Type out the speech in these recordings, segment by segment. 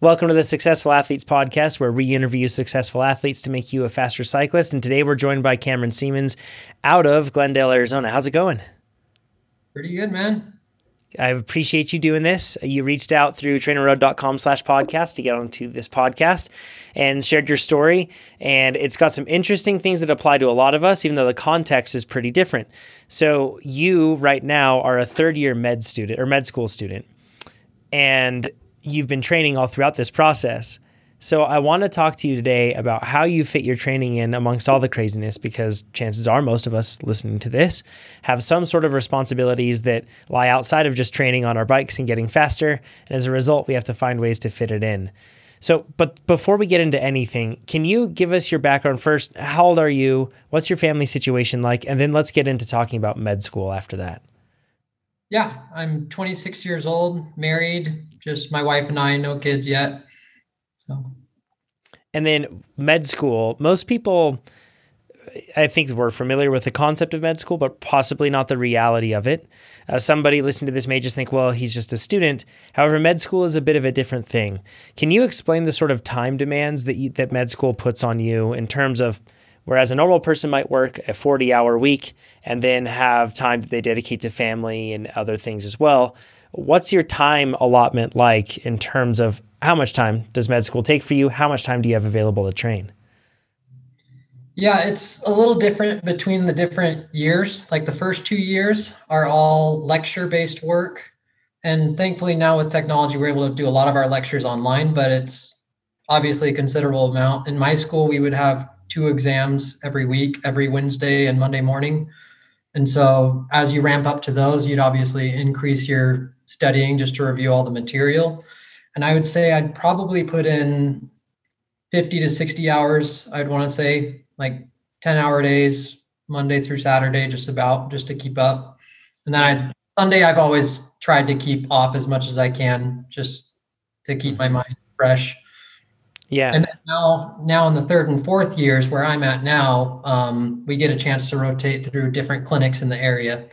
Welcome to the Successful Athletes Podcast, where we interview successful athletes to make you a faster cyclist. And today we're joined by Cameron Seamons out of Glendale, Arizona. How's it going? Pretty good, man. I appreciate you doing this. You reached out through trainerroad.com slash podcast to get onto this podcast and shared your story. And it's got some interesting things that apply to a lot of us, even though the context is pretty different. So you right now are a third year med student or med school student. And you've been training all throughout this process. So I want to talk to you today about how you fit your training in amongst all the craziness because chances are most of us listening to this have some sort of responsibilities that lie outside of just training on our bikes and getting faster. And as a result, we have to find ways to fit it in. So, but before we get into anything, can you give us your background first? How old are you? What's your family situation like? And then let's get into talking about med school after that. Yeah, I'm 26 years old, married, just my wife and I, no kids yet. So. And then med school, most people, I think we're familiar with the concept of med school, but possibly not the reality of it. Uh, somebody listening to this may just think, well, he's just a student. However, med school is a bit of a different thing. Can you explain the sort of time demands that you, that med school puts on you in terms of whereas a normal person might work a 40 hour week and then have time that they dedicate to family and other things as well? What's your time allotment like in terms of how much time does med school take for you? How much time do you have available to train? Yeah, it's a little different between the different years. Like the first two years are all lecture based work. And thankfully, now with technology, we're able to do a lot of our lectures online, but it's obviously a considerable amount. In my school, we would have two exams every week, every Wednesday and Monday morning. And so as you ramp up to those, you'd obviously increase your studying just to review all the material. And I would say I'd probably put in 50 to 60 hours, I'd want to say like 10 hour days, Monday through Saturday, just about just to keep up. And then I Sunday I've always tried to keep off as much as I can just to keep my mind fresh. Yeah. And now, now in the third and fourth years where I'm at now, um, we get a chance to rotate through different clinics in the area.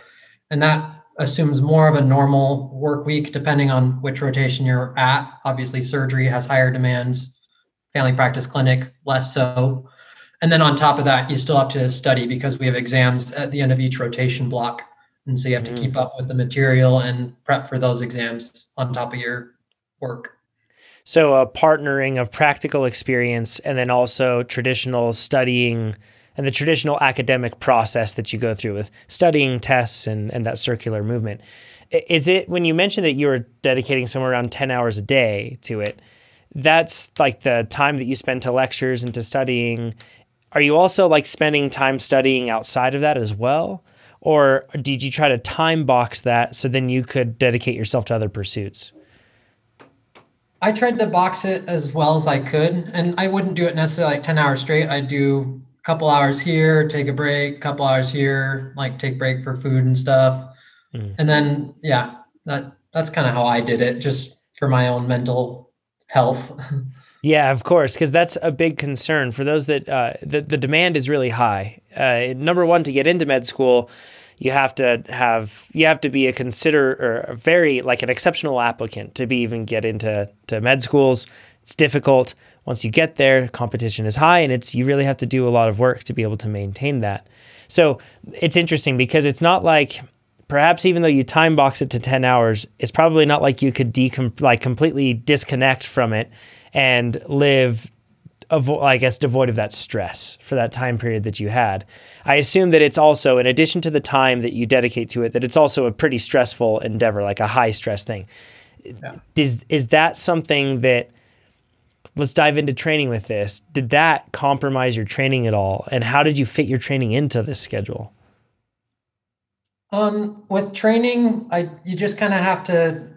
And that assumes more of a normal work week depending on which rotation you're at. Obviously, surgery has higher demands, family practice clinic less so. And then on top of that, you still have to study because we have exams at the end of each rotation block. And so you have mm-hmm. to keep up with the material and prep for those exams on top of your work. So a partnering of practical experience and then also traditional studying and the traditional academic process that you go through with studying tests and, and that circular movement. Is it when you mentioned that you were dedicating somewhere around 10 hours a day to it, that's like the time that you spend to lectures and to studying. Are you also like spending time studying outside of that as well? Or did you try to time box that so then you could dedicate yourself to other pursuits? I tried to box it as well as I could, and I wouldn't do it necessarily like 10 hours straight. I'd do couple hours here, take a break, couple hours here, like take break for food and stuff. Mm. And then yeah, that that's kind of how I did it just for my own mental health. yeah, of course, because that's a big concern for those that uh, the the demand is really high. Uh, number one, to get into med school, you have to have you have to be a consider or a very like an exceptional applicant to be even get into to med schools. It's difficult once you get there, competition is high and it's you really have to do a lot of work to be able to maintain that. So it's interesting because it's not like perhaps even though you time box it to 10 hours, it's probably not like you could decom- like completely disconnect from it and live avo- I guess devoid of that stress for that time period that you had. I assume that it's also in addition to the time that you dedicate to it that it's also a pretty stressful endeavor, like a high stress thing. Yeah. Is is that something that let's dive into training with this. Did that compromise your training at all? And how did you fit your training into this schedule? Um, with training, I you just kind of have to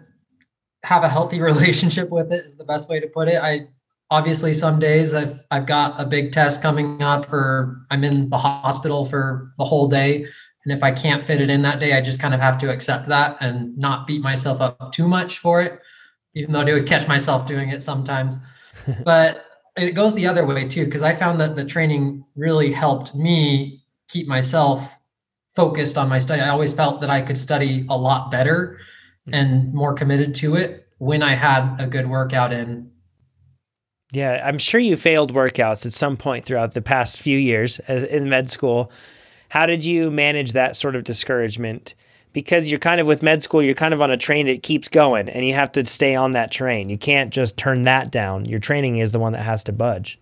have a healthy relationship with it is the best way to put it. I obviously some days I've I've got a big test coming up or I'm in the hospital for the whole day. And if I can't fit it in that day, I just kind of have to accept that and not beat myself up too much for it, even though I do catch myself doing it sometimes but it goes the other way too, because I found that the training really helped me keep myself focused on my study. I always felt that I could study a lot better hmm. and more committed to it when I had a good workout in Yeah, I'm sure you failed workouts at some point throughout the past few years uh, in med school. How did you manage that sort of discouragement? Because you're kind of with med school, you're kind of on a train that keeps going and you have to stay on that train. You can't just turn that down. Your training is the one that has to budge.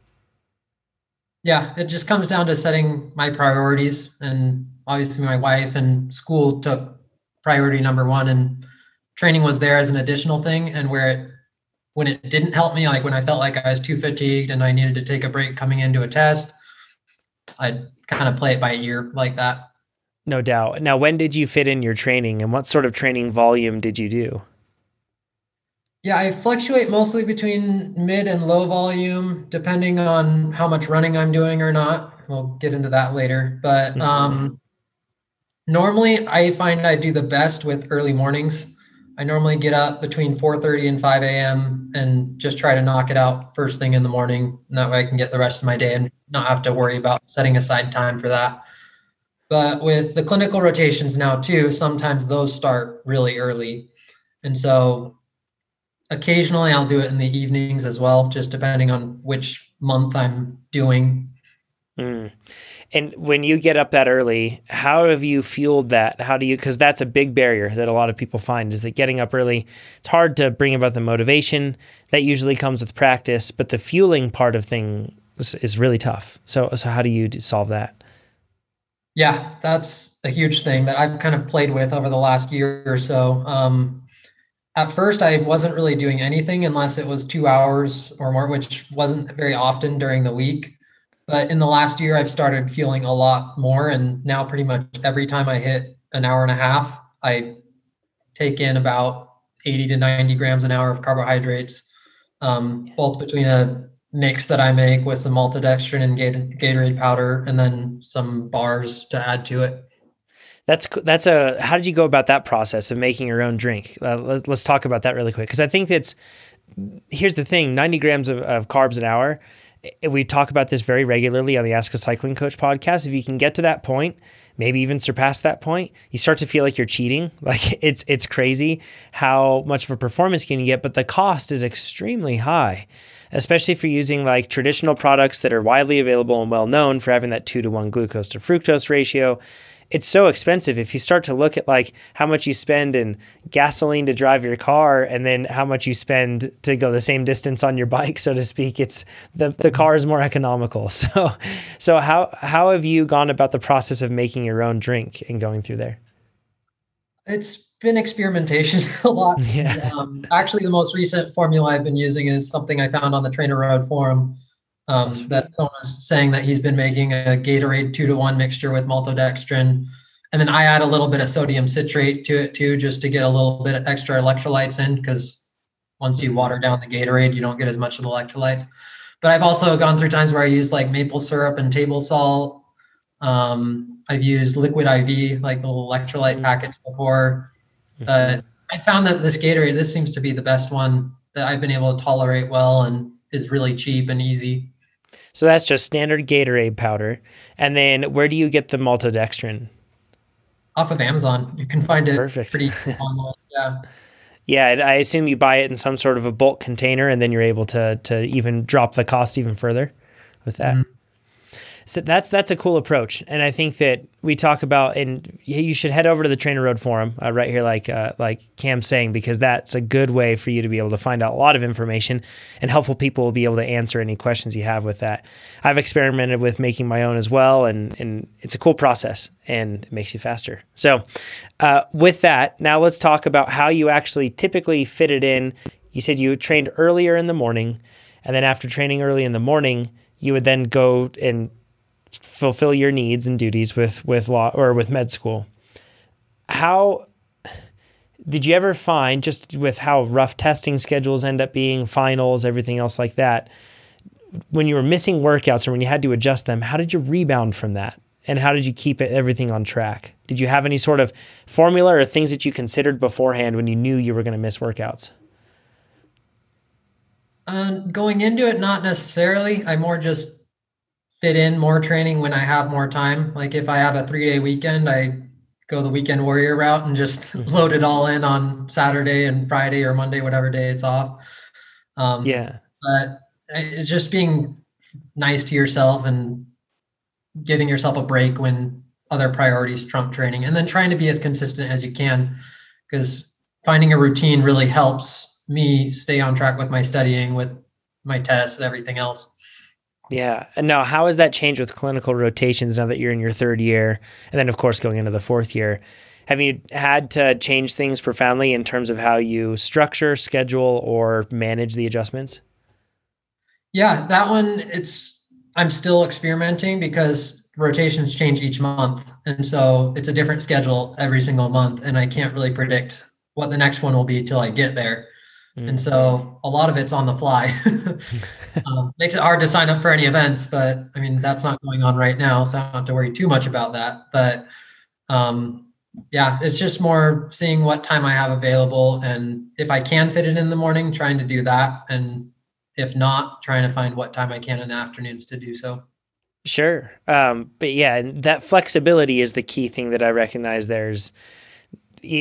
Yeah, it just comes down to setting my priorities. And obviously, my wife and school took priority number one, and training was there as an additional thing. And where it when it didn't help me, like when I felt like I was too fatigued and I needed to take a break coming into a test, I'd kind of play it by ear like that. No doubt. Now, when did you fit in your training and what sort of training volume did you do? Yeah, I fluctuate mostly between mid and low volume, depending on how much running I'm doing or not. We'll get into that later. But mm-hmm. um, normally, I find I do the best with early mornings. I normally get up between 4:30 and 5 a.m. and just try to knock it out first thing in the morning. And that way I can get the rest of my day and not have to worry about setting aside time for that. But with the clinical rotations now too, sometimes those start really early. And so occasionally I'll do it in the evenings as well, just depending on which month I'm doing. Mm. And when you get up that early, how have you fueled that? How do you, because that's a big barrier that a lot of people find is that getting up early, it's hard to bring about the motivation that usually comes with practice, but the fueling part of things is really tough. So, so how do you solve that? Yeah, that's a huge thing that I've kind of played with over the last year or so. Um, at first, I wasn't really doing anything unless it was two hours or more, which wasn't very often during the week. But in the last year, I've started feeling a lot more. And now, pretty much every time I hit an hour and a half, I take in about 80 to 90 grams an hour of carbohydrates, um, both between a mix that I make with some maltodextrin and Gatorade powder, and then some bars to add to it. That's that's a. How did you go about that process of making your own drink? Uh, let, us talk about that really quick because I think that's. Here's the thing: 90 grams of, of carbs an hour we talk about this very regularly on the Ask a Cycling Coach podcast. If you can get to that point, maybe even surpass that point, you start to feel like you're cheating. Like it's it's crazy how much of a performance can you get, but the cost is extremely high, especially if you're using like traditional products that are widely available and well known for having that two to one glucose to fructose ratio. It's so expensive. If you start to look at like how much you spend in gasoline to drive your car and then how much you spend to go the same distance on your bike so to speak it's the the car is more economical. So so how how have you gone about the process of making your own drink and going through there? It's been experimentation a lot yeah. Um, actually the most recent formula i've been using is something i found on the Trainer Road forum um, that was saying that he's been making a Gatorade two to one mixture with maltodextrin. And then I add a little bit of sodium citrate to it too, just to get a little bit of extra electrolytes in because once you water down the Gatorade, you don't get as much of the electrolytes. But I've also gone through times where I use like maple syrup and table salt. Um, I've used liquid IV, like the little electrolyte mm-hmm. packets before. Uh, I found that this Gatorade, this seems to be the best one that I've been able to tolerate well and is really cheap and easy. So that's just standard Gatorade powder. And then where do you get the maltodextrin? Off of Amazon. You can find it Perfect. pretty online. Yeah. Yeah, I assume you buy it in some sort of a bulk container, and then you're able to to even drop the cost even further with that. Mm-hmm. So that's that's a cool approach, and I think that we talk about, and you should head over to the Trainer Road forum uh, right here, like uh, like Cam's saying, because that's a good way for you to be able to find out a lot of information, and helpful people will be able to answer any questions you have with that. I've experimented with making my own as well, and and it's a cool process, and it makes you faster. So, uh, with that, now let's talk about how you actually typically fit it in. You said you trained earlier in the morning, and then after training early in the morning, you would then go and fulfill your needs and duties with with law or with med school. How did you ever find just with how rough testing schedules end up being, finals, everything else like that, when you were missing workouts or when you had to adjust them, how did you rebound from that? And how did you keep it, everything on track? Did you have any sort of formula or things that you considered beforehand when you knew you were going to miss workouts? Um, going into it, not necessarily. I more just fit in more training when I have more time. Like if I have a three day weekend, I go the weekend warrior route and just mm-hmm. load it all in on Saturday and Friday or Monday, whatever day it's off. Um, yeah. But it's just being nice to yourself and giving yourself a break when other priorities trump training and then trying to be as consistent as you can because finding a routine really helps me stay on track with my studying with my tests and everything else yeah and now how has that changed with clinical rotations now that you're in your third year and then of course going into the fourth year have you had to change things profoundly in terms of how you structure schedule or manage the adjustments yeah that one it's i'm still experimenting because rotations change each month. And so it's a different schedule every single month. And I can't really predict what the next one will be till I get there. Mm-hmm. And so a lot of it's on the fly. um, makes it hard to sign up for any events, but I mean, that's not going on right now. So I don't have to worry too much about that. But um, yeah, it's just more seeing what time I have available. And if I can fit it in the morning, trying to do that. And if not, trying to find what time I can in the afternoons to do so. Sure. Um, but yeah, that flexibility is the key thing that I recognize there's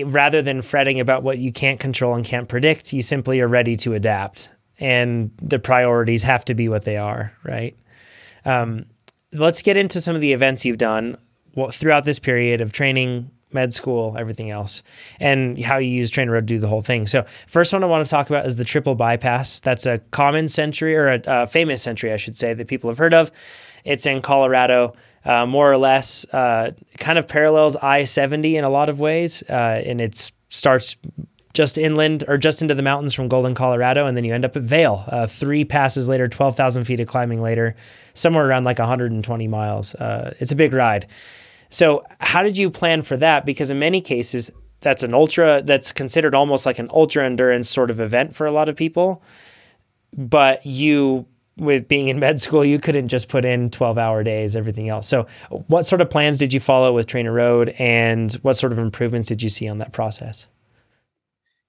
rather than fretting about what you can't control and can't predict, you simply are ready to adapt. And the priorities have to be what they are, right? Um, let's get into some of the events you've done throughout this period of training, med school, everything else, and how you use Trainer Road to do the whole thing. So, first one I want to talk about is the triple bypass. That's a common century or a, a famous century, I should say, that people have heard of. It's in Colorado, uh, more or less, uh, kind of parallels I 70 in a lot of ways. Uh, and it starts just inland or just into the mountains from Golden, Colorado, and then you end up at Vail. Uh, three passes later, 12,000 feet of climbing later, somewhere around like 120 miles. Uh, it's a big ride. So, how did you plan for that? Because in many cases, that's an ultra, that's considered almost like an ultra endurance sort of event for a lot of people. But you with being in med school, you couldn't just put in 12 hour days, everything else. So, what sort of plans did you follow with Trainer Road and what sort of improvements did you see on that process?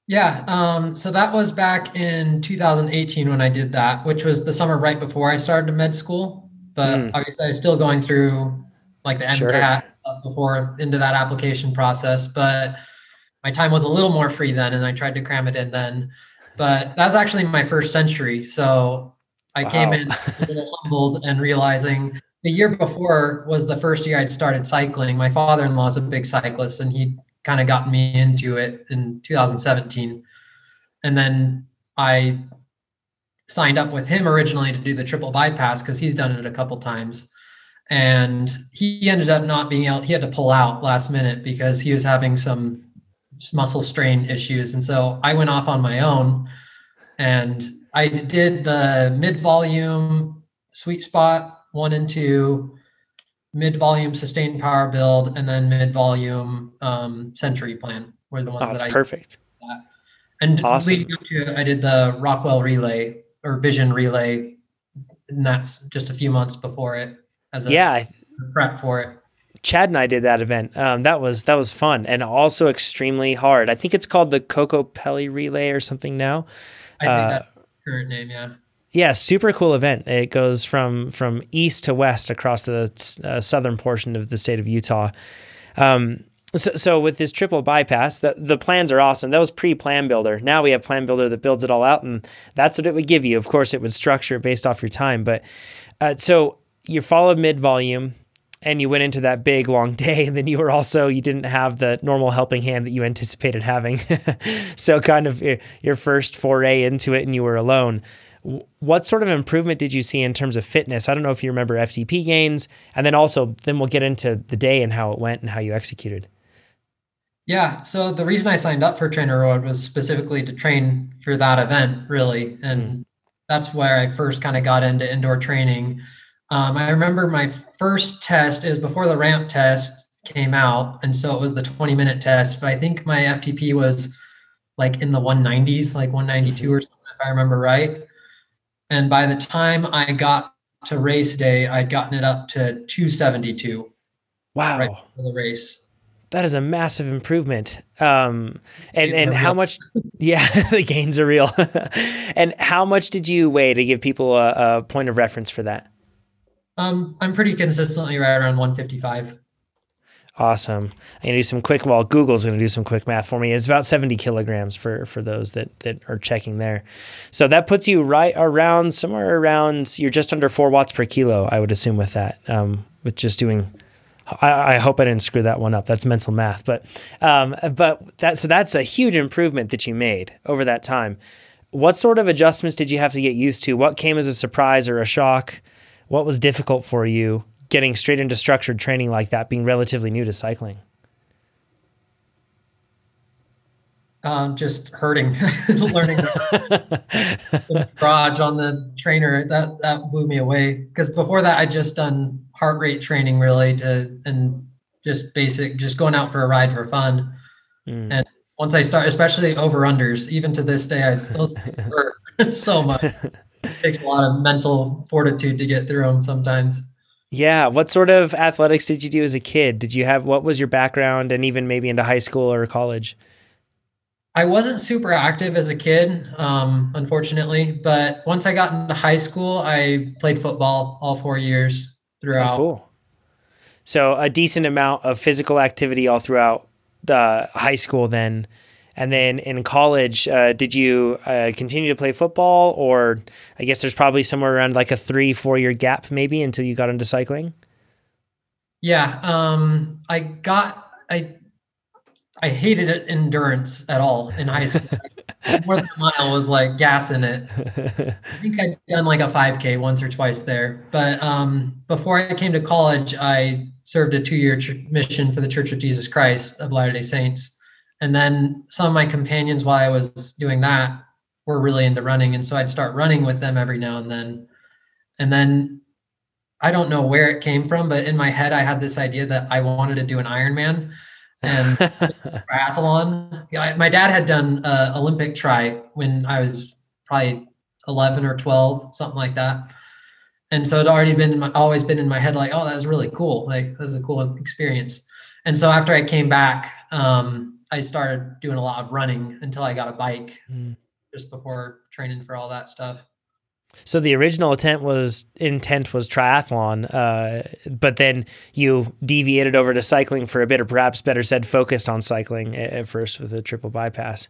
Yeah, um, so that was back in 2018 when I did that, which was the summer right before I started med school. But mm. obviously, I was still going through like the MCAT sure. before into that application process. But my time was a little more free then, and I tried to cram it in then. But that was actually my first century. So I wow. came in a little humbled and realizing the year before was the first year I'd started cycling. My father-in-law is a big cyclist and he kind of got me into it in 2017. And then I signed up with him originally to do the triple bypass because he's done it a couple times. And he ended up not being able, he had to pull out last minute because he was having some muscle strain issues. And so I went off on my own and I did the mid volume sweet spot one and two, mid volume sustained power build, and then mid volume um, century plan were the ones oh, that I perfect. And awesome. leading up to it, I did the Rockwell relay or Vision relay, and that's just a few months before it as a yeah prep for it. Chad and I did that event. Um, that was that was fun and also extremely hard. I think it's called the Kokopelli Relay or something now. I think uh, that's current name, yeah. Yeah, super cool event. It goes from from east to west across the uh, southern portion of the state of Utah. Um, so, so with this triple bypass, the, the plans are awesome. That was pre-plan builder. Now we have plan builder that builds it all out, and that's what it would give you. Of course, it would structure based off your time, but uh, so you followed mid volume and you went into that big long day and then you were also you didn't have the normal helping hand that you anticipated having. So kind of your, first foray into it and you were alone. What sort of improvement did you see in terms of fitness? I don't know if you remember ftp gains and then also then we'll get into the day and how it went and how you executed. Yeah so the reason i signed up for trainer road was specifically to train for that event really and mm. that's where i first kind of got into indoor training um, I remember my first test is before the ramp test came out, and so it was the 20 minute test. But I think my FTP was like in the 190s, like 192 or something, if I remember right. And by the time I got to race day, I'd gotten it up to 272. Wow! Right for the race. That is a massive improvement. Um, and and how much? Yeah, the gains are real. and how much did you weigh to give people a, a point of reference for that? Um, I'm pretty consistently right around 155. Awesome. I'm gonna do some quick. Well, Google's gonna do some quick math for me. It's about 70 kilograms for for those that that are checking there. So that puts you right around somewhere around. You're just under four watts per kilo. I would assume with that, um, with just doing. I, I, hope I didn't screw that one up. That's mental math, but um, but that so that's a huge improvement that you made over that time. What sort of adjustments did you have to get used to? What came as a surprise or a shock? What was difficult for you getting straight into structured training like that, being relatively new to cycling? Um, just hurting, learning the garage on the trainer. That that blew me away because before that I'd just done heart rate training really to and just basic, just going out for a ride for fun. Mm. And once I start, especially over unders, even to this day, I still hurt so much. It takes a lot of mental fortitude to get through them sometimes. Yeah. What sort of athletics did you do as a kid? Did you have, what was your background and even maybe into high school or college? I wasn't super active as a kid, um, unfortunately. But once I got into high school, I played football all four years throughout. Oh, cool. So a decent amount of physical activity all throughout the high school then. And then in college, uh, did you uh, continue to play football, or I guess there's probably somewhere around like a three, four year gap maybe until you got into cycling? Yeah, um, I got I I hated it, endurance at all in high school. More than a mile was like gas in it. I think I'd done like a 5K once or twice there. But um, before I came to college, I served a two year mission for the Church of Jesus Christ of Latter day Saints. And then some of my companions, while I was doing that, were really into running. And so I'd start running with them every now and then. And then I don't know where it came from, but in my head, I had this idea that I wanted to do an Ironman and triathlon. Yeah, my dad had done uh, Olympic tri when I was probably 11 or 12, something like that. And so it's already been my, always been in my head, like, oh, that was really cool. Like, that was a cool experience. And so after I came back, um, I started doing a lot of running until I got a bike mm. just before training for all that stuff. So the original intent was intent was triathlon, uh, but then you deviated over to cycling for a bit, or perhaps better said, focused on cycling at, at first with a triple bypass.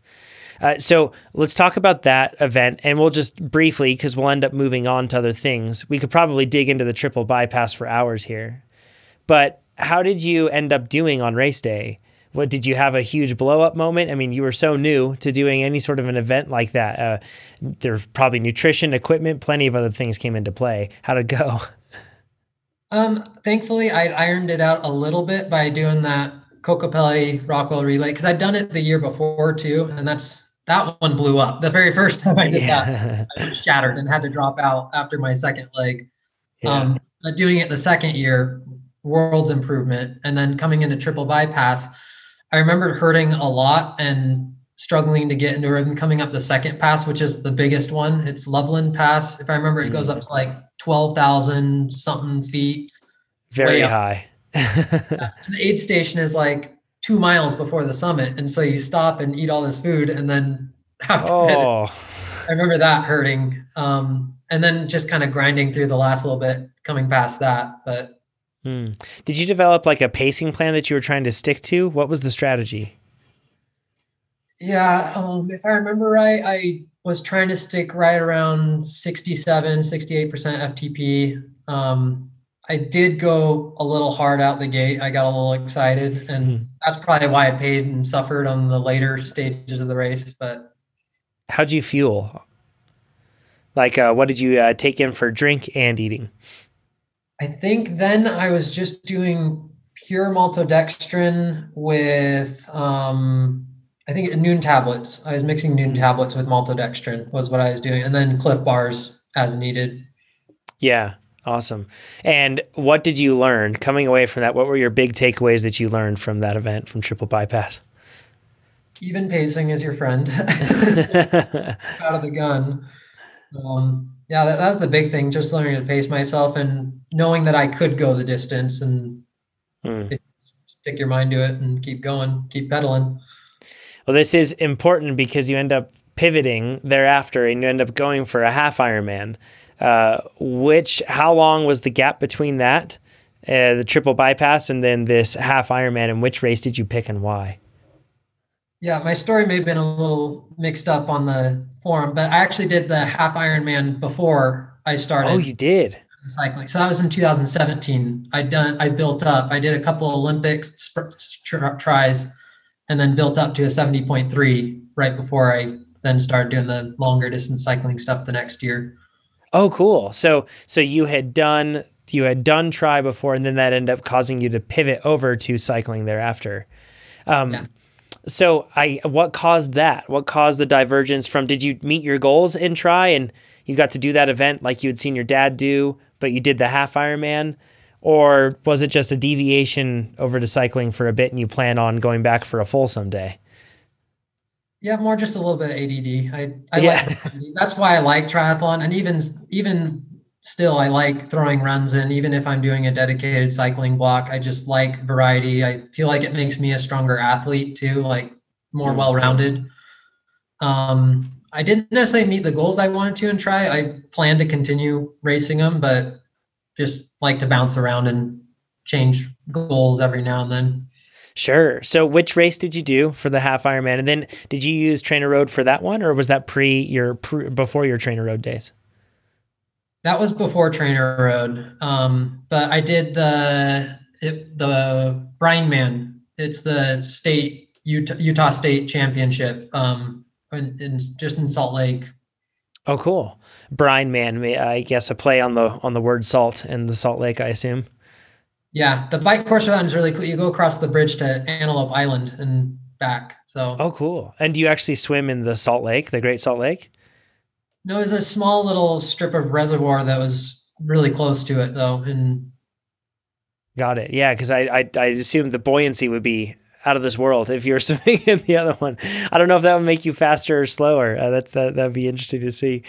Uh, so let's talk about that event, and we'll just briefly, because we'll end up moving on to other things. We could probably dig into the triple bypass for hours here, but how did you end up doing on race day? What did you have a huge blow up moment? I mean, you were so new to doing any sort of an event like that. Uh, there's probably nutrition, equipment, plenty of other things came into play. How'd it go? Um, thankfully, I ironed it out a little bit by doing that Kokopelli Rockwell relay because I'd done it the year before too, and that's that one blew up. The very first time I did yeah. that, I was shattered and had to drop out after my second leg. Yeah. Um, but doing it the second year, world's improvement, and then coming into triple bypass I remember hurting a lot and struggling to get into rhythm coming up the second pass, which is the biggest one. It's Loveland Pass. If I remember, it goes up to like 12,000 something feet. Very high. the aid station is like two miles before the summit. And so you stop and eat all this food and then have to oh. I remember that hurting. Um, and then just kind of grinding through the last little bit coming past that. But Hmm. Did you develop like a pacing plan that you were trying to stick to? What was the strategy? Yeah, um, if I remember right, I was trying to stick right around 67, 68% FTP. Um, I did go a little hard out the gate. I got a little excited, and mm-hmm. that's probably why I paid and suffered on the later stages of the race. But how'd you fuel? Like, uh, what did you uh, take in for drink and eating? I think then I was just doing pure maltodextrin with um, I think Nuun tablets. I was mixing Nuun tablets with maltodextrin was what I was doing, and then Clif bars as needed. Yeah, awesome. And what did you learn coming away from that? What were your big takeaways that you learned from that event from Triple Bypass? Even pacing is your friend. Out of the gun. Um, yeah, that, that's the big thing. Just learning to pace myself and knowing that I could go the distance and mm. stick your mind to it and keep going, keep pedaling. Well, this is important because you end up pivoting thereafter and you end up going for a half Ironman. Uh, which, how long was the gap between that? uh, the triple bypass, and then this half Ironman. And which race did you pick and why? Yeah, my story may have been a little mixed up on the forum, but I actually did the half Ironman before I started. Oh, you did cycling. So that was in 2017. I done. I built up. I did a couple Olympic sp- tries, and then built up to a 70.3 right before I then started doing the longer distance cycling stuff the next year. Oh, cool. So so you had done you had done tri before, and then that ended up causing you to pivot over to cycling thereafter. Um, yeah. So I, what caused that? What caused the divergence from? Did you meet your goals in tri and you got to do that event like you had seen your dad do, but you did the half Ironman, or was it just a deviation over to cycling for a bit, and you plan on going back for a full someday? Yeah, more just a little bit of ADD. I, I yeah. like that's why I like triathlon, and even even still, I like throwing runs in. Even if I'm doing a dedicated cycling block, I just like variety. I feel like it makes me a stronger athlete too, like more mm-hmm. well-rounded. Um, I didn't necessarily meet the goals I wanted to and try. I plan to continue racing them, but just like to bounce around and change goals every now and then. Sure. So, which race did you do for the half Ironman, and then did you use TrainerRoad for that one, or was that pre your pre, before your TrainerRoad days? That was before TrainerRoad, um, but I did the it, the Man. It's the state Utah, Utah State Championship, um, in, in just in Salt Lake. Oh, cool. Brine Man. I guess a play on the on the word salt and the Salt Lake. I assume. Yeah, the bike course around is really cool. You go across the bridge to Antelope Island and back. So. Oh, cool. And do you actually swim in the Salt Lake, the Great Salt Lake? No, it was a small little strip of reservoir that was really close to it, though. And got it. Yeah, because I, I I assumed the buoyancy would be out of this world if you're swimming in the other one. I don't know if that would make you faster or slower. Uh, that's that that'd be interesting to see.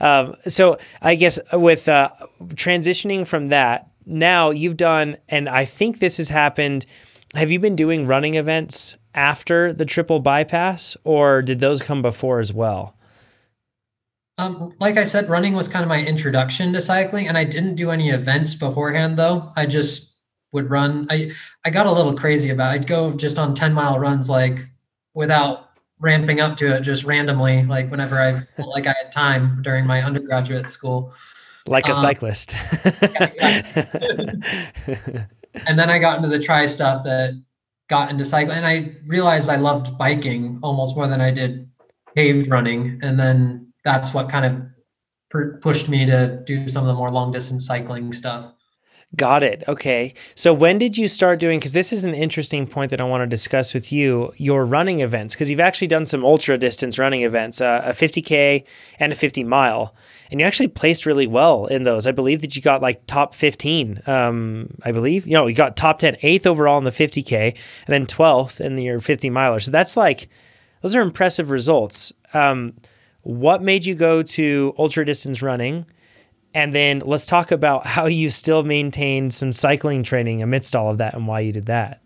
Um, so I guess with uh, transitioning from that now you've done, and I think this has happened. Have you been doing running events after the triple bypass, or did those come before as well? Um, like I said, running was kind of my introduction to cycling, and I didn't do any events beforehand. Though I just would run. I I got a little crazy about. It. I'd go just on ten mile runs, like without ramping up to it, just randomly, like whenever I felt like I had time during my undergraduate school like a um, cyclist. and then I got into the tri stuff that got into cycling, and I realized I loved biking almost more than I did paved running, and then that's what kind of per- pushed me to do some of the more long distance cycling stuff. Got it. Okay. So when did you start doing? Because this is an interesting point that I want to discuss with you. Your running events, because you've actually done some ultra distance running events, uh, a 50k and a 50 mile and you actually placed really well in those. I believe that you got like top 15. Um, I believe, you know, you got top 10, eighth overall in the 50K, and then 12th in your 50 miler. So that's like, those are impressive results. Um, what made you go to ultra distance running? And then let's talk about how you still maintained some cycling training amidst all of that and why you did that.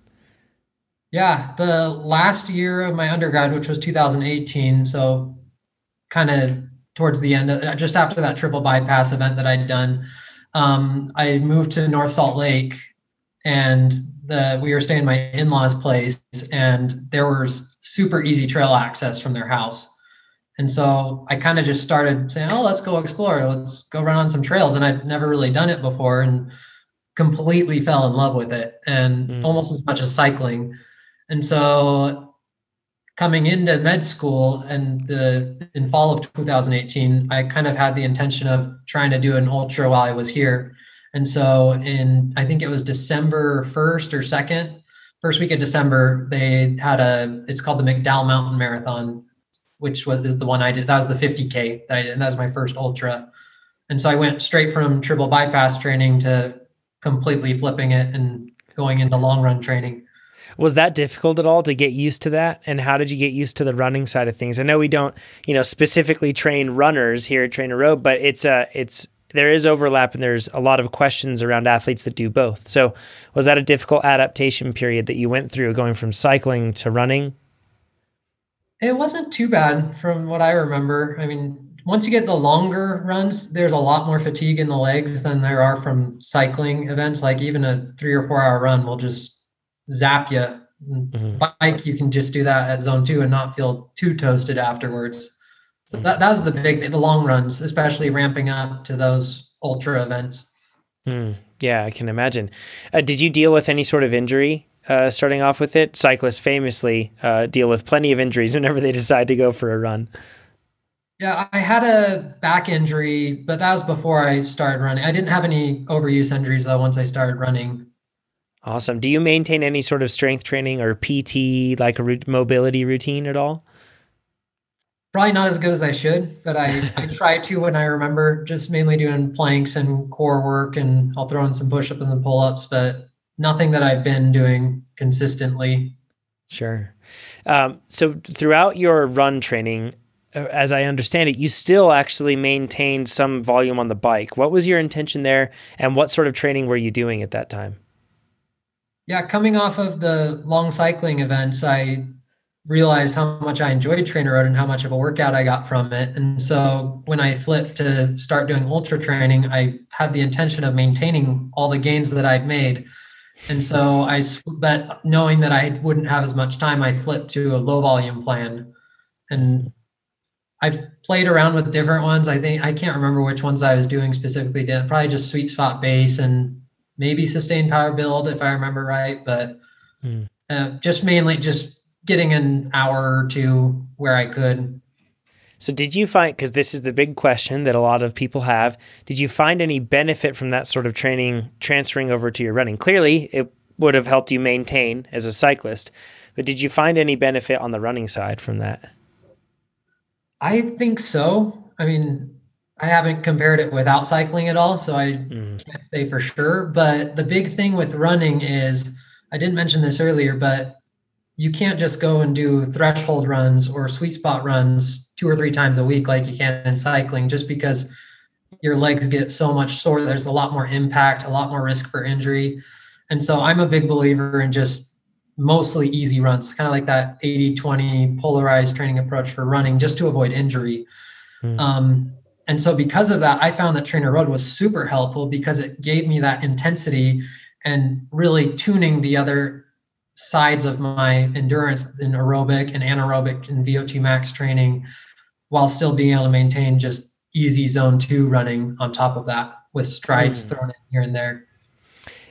Yeah, the last year of my undergrad, which was 2018, so kind of towards the end, uh, just after that triple bypass event that I'd done, um, I moved to North Salt Lake, and the we were staying in my in-laws' place, and there was super easy trail access from their house. And so I kind of just started saying, "Oh, let's go explore. Let's go run on some trails." And I'd never really done it before, and completely fell in love with it, and mm. almost as much as cycling. And so coming into med school and the in fall of 2018 i kind of had the intention of trying to do an ultra while i was here and so in i think it was december 1st or 2nd first week of december they had a it's called the mcdowell mountain marathon which was the one i did that was the 50k that i did and that was my first ultra and so i went straight from triple bypass training to completely flipping it and going into long run training was that difficult at all to get used to that? And how did you get used to the running side of things? I know we don't, you know, specifically train runners here at Trainer Road, but it's a, uh, it's, there is overlap and there's a lot of questions around athletes that do both. So, was that a difficult adaptation period that you went through going from cycling to running? It wasn't too bad from what I remember. I mean, once you get the longer runs, there's a lot more fatigue in the legs than there are from cycling events. Like even a three or four hour run will just zap you. Mm-hmm. Bike, you can just do that at zone two and not feel too toasted afterwards. So that, that was the big, the long runs, especially ramping up to those ultra events. Mm, yeah, I can imagine. Uh, did you deal with any sort of injury uh, starting off with it? Cyclists famously uh, deal with plenty of injuries whenever they decide to go for a run. Yeah, I had a back injury, but that was before I started running. I didn't have any overuse injuries though once I started running. Awesome. Do you maintain any sort of strength training or PT, like a mobility routine at all? Probably not as good as I should, but I, I try to when I remember, just mainly doing planks and core work, and I'll throw in some push ups and pull ups, but nothing that I've been doing consistently. Sure. Um, so throughout your run training, uh, as I understand it, you still actually maintained some volume on the bike. What was your intention there, and what sort of training were you doing at that time? Yeah, coming off of the long cycling events, I realized how much I enjoyed TrainerRoad and how much of a workout I got from it. And so when I flipped to start doing ultra training, I had the intention of maintaining all the gains that I'd made. And so I, but knowing that I wouldn't have as much time, I flipped to a low volume plan. And I've played around with different ones. I think I can't remember which ones I was doing specifically. Probably just sweet spot base and maybe sustained power build if I remember right. But mm. uh, just mainly just getting an hour or two where I could. So, did you find, because this is the big question that a lot of people have, did you find any benefit from that sort of training transferring over to your running? Clearly, it would have helped you maintain as a cyclist, but did you find any benefit on the running side from that? I think so. I mean, I haven't compared it without cycling at all, so I mm. can't say for sure. But the big thing with running is, I didn't mention this earlier, but you can't just go and do threshold runs or sweet spot runs two or three times a week like you can in cycling just because your legs get so much sore there's a lot more impact a lot more risk for injury and so i'm a big believer in just mostly easy runs kind of like that 80 20 polarized training approach for running just to avoid injury mm. um, and so because of that i found that trainer road was super helpful because it gave me that intensity and really tuning the other sides of my endurance in aerobic and anaerobic and VO2 max training while still being able to maintain just easy zone two running on top of that with strides mm. thrown in here and there.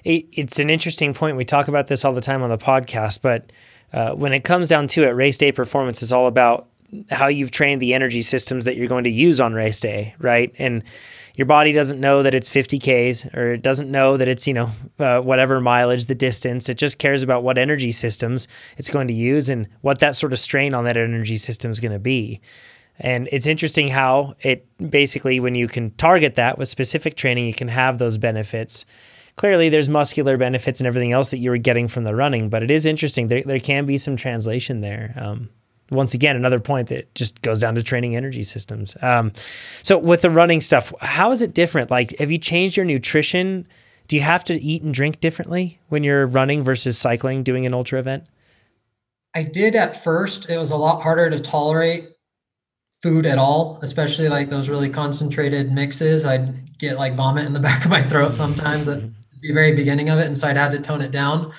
It's an interesting point. We talk about this all the time on the podcast, but uh, when it comes down to it, race day performance is all about how you've trained the energy systems that you're going to use on race day, right? And your body doesn't know that it's 50 Ks or it doesn't know that it's, you know, uh, whatever mileage, the distance. It just cares about what energy systems it's going to use and what that sort of strain on that energy system is going to be. And it's interesting how it basically, when you can target that with specific training, you can have those benefits. Clearly, there's muscular benefits and everything else that you were getting from the running, but it is interesting. There, there can be some translation there. Um, once again, another point that just goes down to training energy systems. Um, so with the running stuff, how is it different? Like, have you changed your nutrition? Do you have to eat and drink differently when you're running versus cycling, doing an ultra event? I did at first. It was a lot harder to tolerate food at all, especially like those really concentrated mixes. I'd get like vomit in the back of my throat sometimes at the very beginning of it. And so I'd had to tone it down.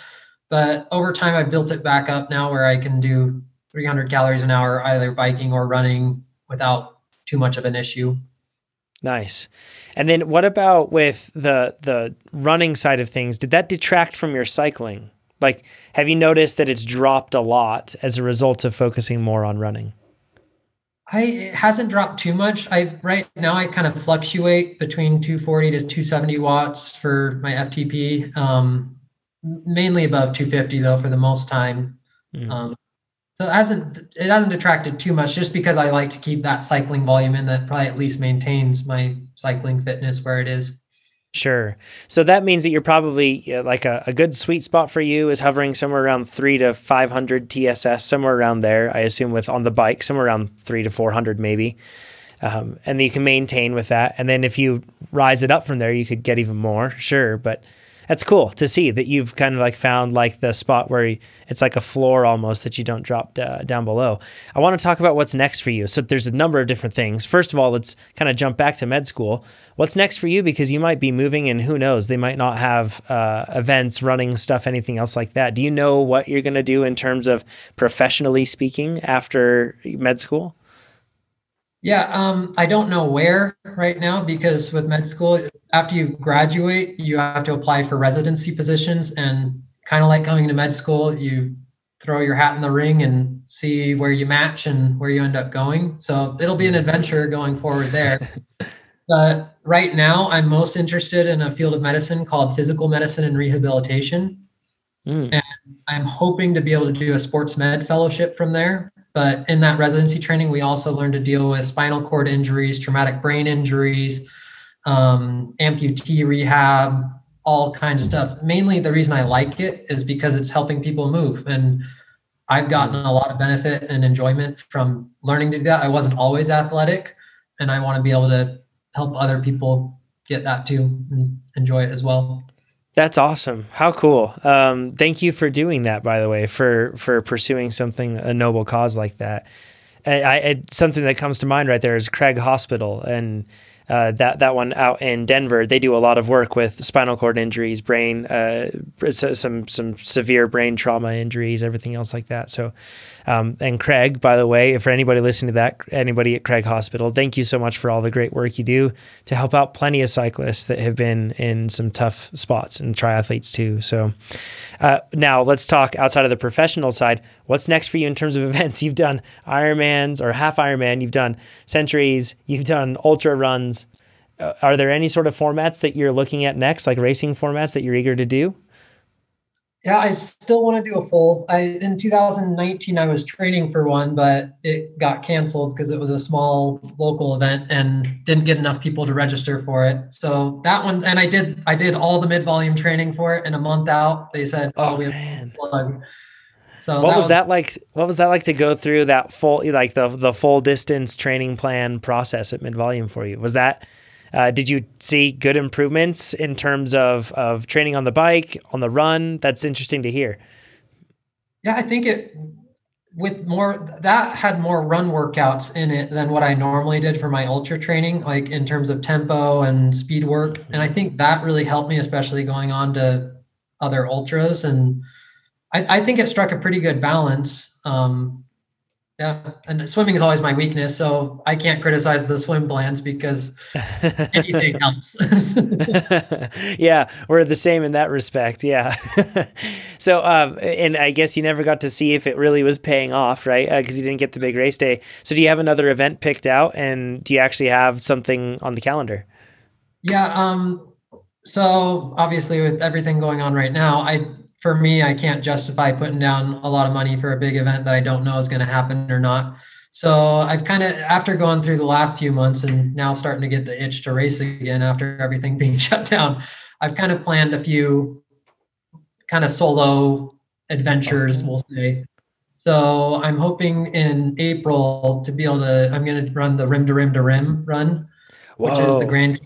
But over time, I've built it back up now where I can do 300 calories an hour, either biking or running without too much of an issue. Nice. And then what about with the the running side of things? Did that detract from your cycling? Like have you noticed that it's dropped a lot as a result of focusing more on running? I it hasn't dropped too much. I right now I kind of fluctuate between 240 to 270 watts for my FTP. Um, mainly above 250 though for the most time. Mm. Um, so it hasn't it hasn't detracted too much just because I like to keep that cycling volume in that probably at least maintains my cycling fitness where it is. Sure. So that means that you're probably like a, a good sweet spot for you is hovering somewhere around three to 500 TSS, somewhere around there. I assume with on the bike, somewhere around three to 400 maybe. Um, and you can maintain with that. And then if you rise it up from there, you could get even more, sure. But that's cool to see that you've kind of like found like the spot where it's like a floor almost that you don't drop uh, down below. I want to talk about what's next for you. So there's a number of different things. First of all, let's kind of jump back to med school. What's next for you? Because you might be moving and who knows, they might not have uh, events, running stuff, anything else like that. Do you know what you're going to do in terms of professionally speaking after med school? Yeah, um, I don't know where right now because with med school, after you graduate, you have to apply for residency positions. And kind of like coming to med school, you throw your hat in the ring and see where you match and where you end up going. So it'll be an adventure going forward there. but right now, I'm most interested in a field of medicine called physical medicine and rehabilitation. Mm. And I'm hoping to be able to do a sports med fellowship from there. But in that residency training, we also learned to deal with spinal cord injuries, traumatic brain injuries, um, amputee rehab, all kinds of stuff. Mainly, the reason I like it is because it's helping people move. And I've gotten a lot of benefit and enjoyment from learning to do that. I wasn't always athletic, and I want to be able to help other people get that too and enjoy it as well. That's awesome. How cool. Um, thank you for doing that, by the way, for for pursuing something a noble cause like that. I, I, something that comes to mind right there is Craig Hospital, and uh, that that one out in Denver, they do a lot of work with spinal cord injuries, brain, uh, some some severe brain trauma injuries, everything else like that. So, um, and Craig, by the way, for anybody listening to that, anybody at Craig Hospital, thank you so much for all the great work you do to help out plenty of cyclists that have been in some tough spots and triathletes too. So, uh, now let's talk outside of the professional side. What's next for you in terms of events? You've done Ironmans or half Ironman, you've done centuries, you've done ultra runs uh, are there any sort of formats that you're looking at next, like racing formats that you're eager to do? Yeah, I still want to do a full. I in 2019 I was training for one, but it got canceled because it was a small local event and didn't get enough people to register for it. So that one, and I did I did all the mid volume training for it in a month out. They said, "Oh, oh we have plug." So what that was, was, that like? What was that like to go through that full like the the full distance training plan process at mid volume for you? Was that uh, did you see good improvements in terms of of training on the bike, on the run? That's interesting to hear. Yeah, I think it with more that had more run workouts in it than what I normally did for my ultra training, like in terms of tempo and speed work. And I think that really helped me, especially going on to other ultras. And I, I think it struck a pretty good balance. Um, yeah, and swimming is always my weakness, so I can't criticize the swim plans because anything helps. yeah, we're the same in that respect. Yeah. so, um, and I guess you never got to see if it really was paying off, right? Because uh, you didn't get the big race day. So, do you have another event picked out, and do you actually have something on the calendar? Yeah. Um. So obviously, with everything going on right now, I for me, I can't justify putting down a lot of money for a big event that I don't know is going to happen or not. So I've kind of, after going through the last few months and now starting to get the itch to race again after everything being shut down, I've kind of planned a few kind of solo adventures, we'll say. So I'm hoping in April to be able to, I'm going to run the rim to rim to rim run, Whoa. which is the Grand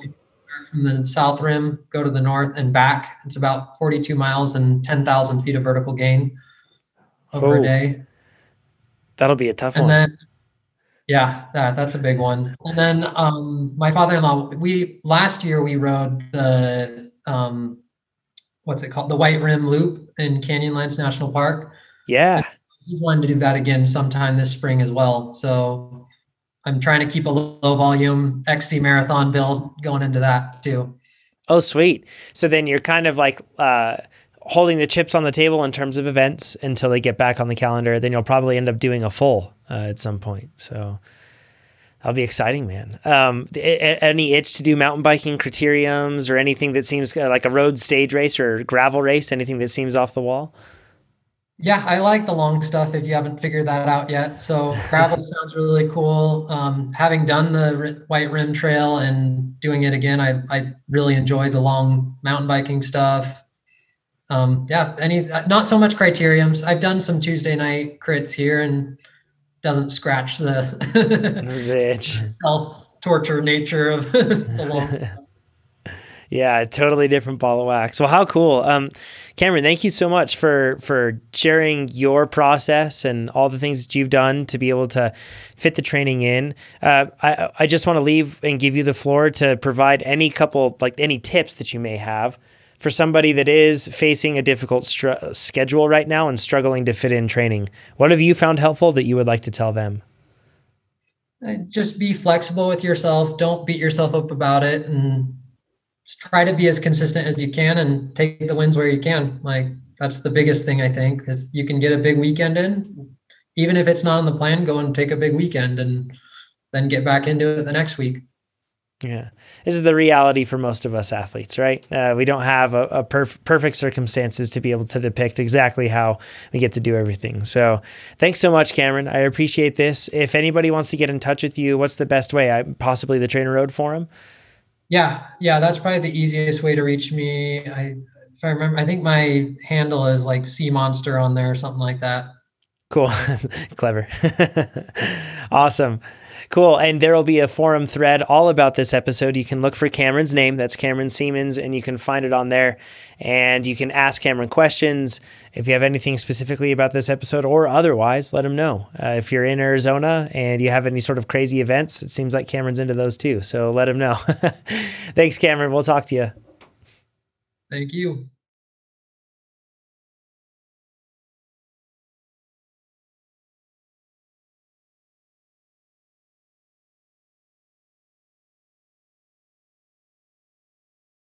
from the south rim, go to the north and back. It's about 42 miles and 10,000 feet of vertical gain over oh, a day. That'll be a tough and one. Then, yeah, that, that's a big one. And then um, my father-in-law, we last year we rode the um, what's it called, the White Rim Loop in Canyonlands National Park. Yeah, he's wanted to do that again sometime this spring as well. So I'm trying to keep a low volume XC marathon build going into that too. Oh, sweet. So then you're kind of like uh, holding the chips on the table in terms of events until they get back on the calendar. Then you'll probably end up doing a full uh, at some point. So that'll be exciting, man. Um, any itch to do mountain biking criteriums or anything that seems uh, like a road stage race or gravel race? Anything that seems off the wall? Yeah, I like the long stuff if you haven't figured that out yet. So gravel sounds really cool. Um, having done the White Rim Trail and doing it again, I, I really enjoy the long mountain biking stuff. Um, yeah, any not so much criteriums. I've done some Tuesday night crits here and doesn't scratch the self torture nature of the long. Yeah, totally different ball of wax. Well, how cool. Um, Cameron, thank you so much for for sharing your process and all the things that you've done to be able to fit the training in. Uh, I I just want to leave and give you the floor to provide any couple like any tips that you may have for somebody that is facing a difficult schedule right now and struggling to fit in training. What have you found helpful that you would like to tell them? Uh, just be flexible with yourself. Don't beat yourself up about it and try to be as consistent as you can and take the wins where you can. Like that's the biggest thing I think. If you can get a big weekend in, even if it's not on the plan, go and take a big weekend and then get back into it the next week. Yeah, this is the reality for most of us athletes, right? Uh, we don't have a, a perf- perfect circumstances to be able to depict exactly how we get to do everything. So, thanks so much, Cameron. I appreciate this. If anybody wants to get in touch with you, what's the best way? I, possibly the TrainerRoad Forum. Yeah, yeah, that's probably the easiest way to reach me. I, if I remember, I think my handle is like Sea Monster on there or something like that. Cool, clever, awesome. Cool. And there will be a forum thread all about this episode. You can look for Cameron's name. That's Cameron Seamons, and you can find it on there. And you can ask Cameron questions. If you have anything specifically about this episode or otherwise, let him know. Uh, if you're in Arizona and you have any sort of crazy events, it seems like Cameron's into those too. So let him know. Thanks, Cameron. We'll talk to you. Thank you.